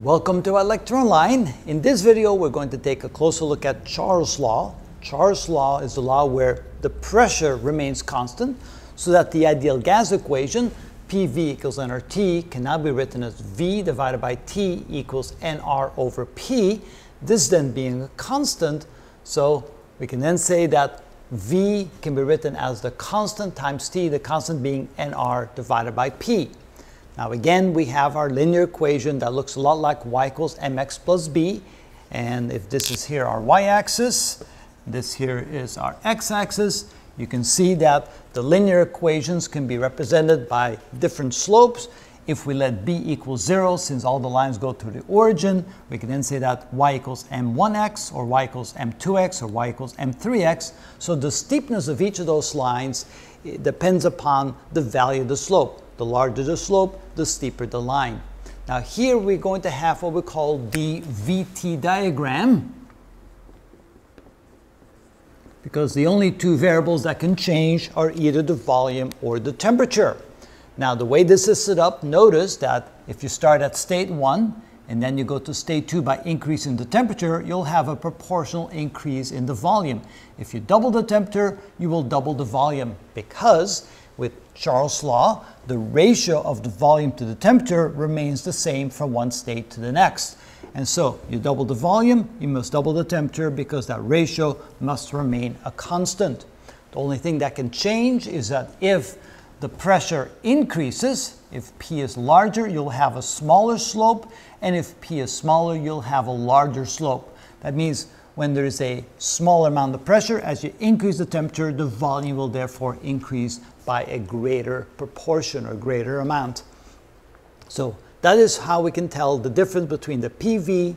Welcome to ilectureonline. In this video, we're going to take a closer look at Charles' law. Charles' law is the law where the pressure remains constant so that the ideal gas equation, PV equals nRT, can now be written as V divided by T equals nR over P. This then being a constant, so we can then say that V can be written as the constant times T, the constant being nR divided by P. Now again, we have our linear equation that looks a lot like y equals mx plus b. And if this is here our y-axis, this here is our x-axis, you can see that the linear equations can be represented by different slopes. If we let b equal 0, since all the lines go through the origin, we can then say that y equals m1x, or y equals m2x, or y equals m3x. So the steepness of each of those lines depends upon the value of the slope. The larger the slope, the steeper the line. Now here we're going to have what we call the VT diagram because the only two variables that can change are either the volume or the temperature. Now the way this is set up, notice that if you start at state 1 and then you go to state 2 by increasing the temperature, you'll have a proportional increase in the volume. If you double the temperature, you will double the volume because with Charles' law, the ratio of the volume to the temperature remains the same from one state to the next. And so you double the volume, you must double the temperature because that ratio must remain a constant. The only thing that can change is that if the pressure increases, if P is larger, you'll have a smaller slope, and if P is smaller, you'll have a larger slope. That means when there is a smaller amount of pressure, as you increase the temperature, the volume will therefore increase by a greater proportion or greater amount. So that is how we can tell the difference between the PV,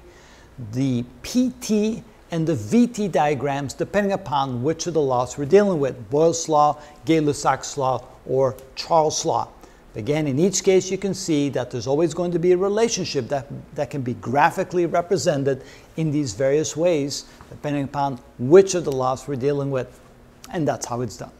the PT, and the VT diagrams depending upon which of the laws we're dealing with, Boyle's law, Gay-Lussac's law, or Charles' law. Again, in each case, you can see that there's always going to be a relationship that, that can be graphically represented in these various ways, depending upon which of the laws we're dealing with. And that's how it's done.